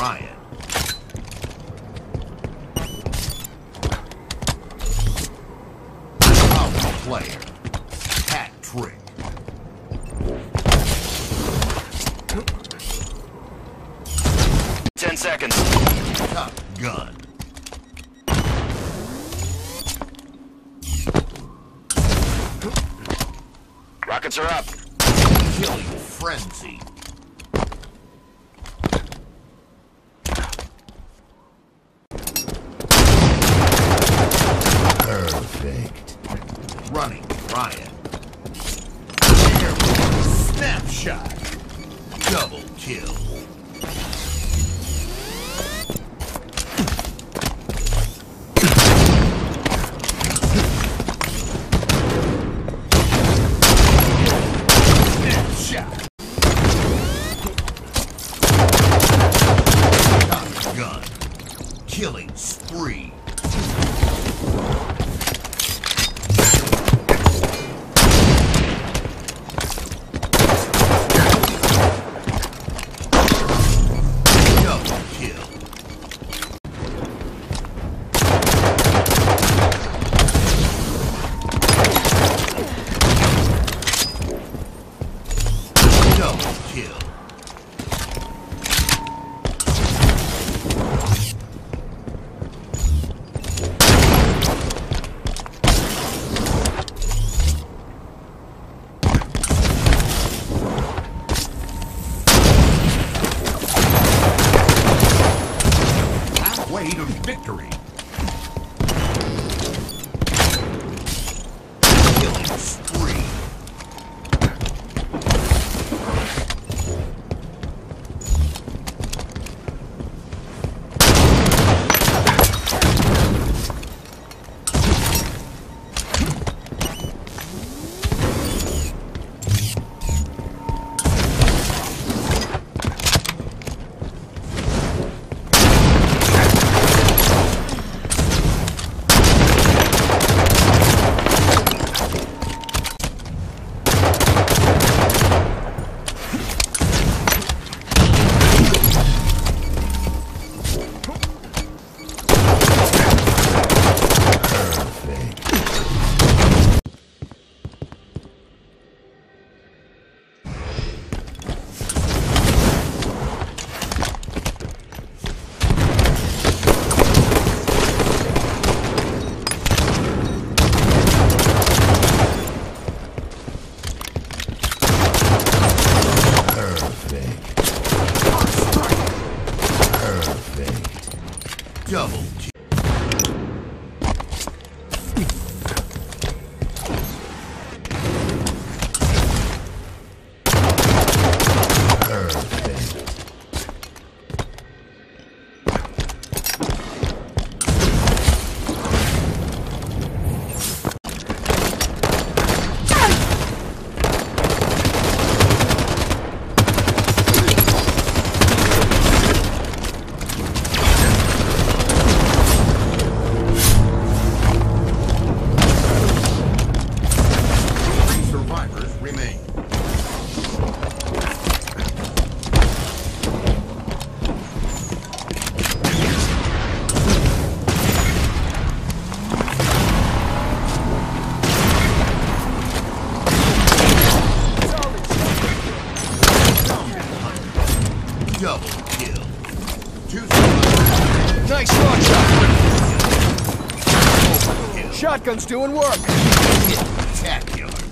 Ryan. Power player. Hat trick. Ten seconds. Top gun. Rockets are up. Killing frenzy. Running, riot. Airborne snapshot. Double kill. Gun. Killing spree. Kill. Halfway to victory. Nice shot. Shotgun's doing work. Spectacular.